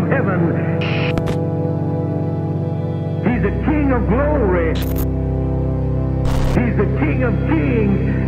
of heaven. He's the King of glory. He's the King of kings.